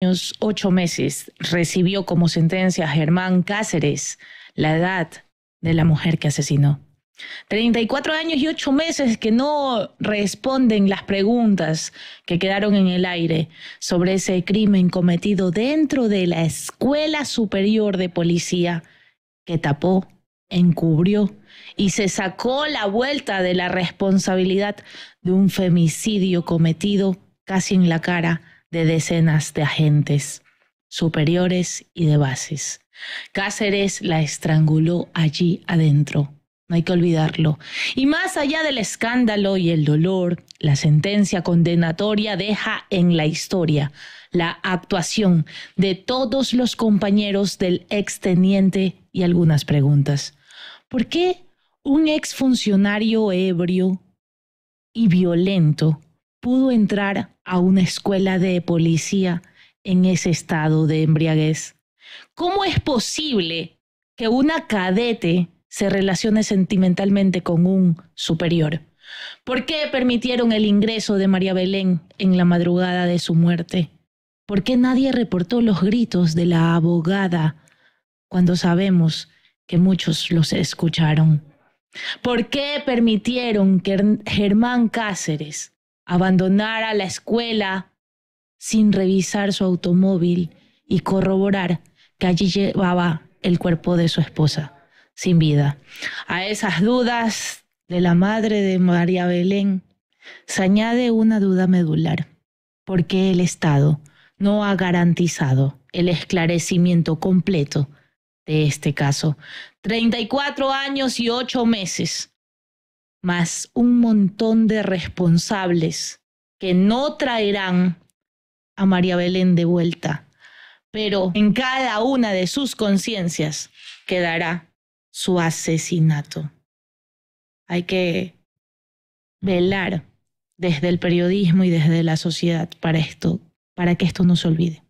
años, ocho meses recibió como sentencia Germán Cáceres la edad de la mujer que asesinó. 34 años y 8 meses que no responden las preguntas que quedaron en el aire sobre ese crimen cometido dentro de la Escuela Superior de Policía que tapó, encubrió y se sacó la vuelta de la responsabilidad de un femicidio cometido casi en la cara de decenas de agentes superiores y de bases. Cáceres la estranguló allí adentro no hay que olvidarlo. Y más allá del escándalo y el dolor, la sentencia condenatoria deja en la historia la actuación de todos los compañeros del exteniente y algunas preguntas. ¿Por qué un exfuncionario ebrio y violento pudo entrar a una escuela de policía en ese estado de embriaguez? ¿Cómo es posible que una cadete se relacione sentimentalmente con un superior? ¿Por qué permitieron el ingreso de María Belén en la madrugada de su muerte? ¿Por qué nadie reportó los gritos de la abogada cuando sabemos que muchos los escucharon? ¿Por qué permitieron que Germán Cáceres abandonara la escuela sin revisar su automóvil y corroborar que allí llevaba el cuerpo de su esposa? sin vida. A esas dudas de la madre de María Belén se añade una duda medular, porque el Estado no ha garantizado el esclarecimiento completo de este caso. 34 años y 8 meses, más un montón de responsables que no traerán a María Belén de vuelta, pero en cada una de sus conciencias quedará su asesinato. Hay que velar desde el periodismo y desde la sociedad para esto, para que esto no se olvide.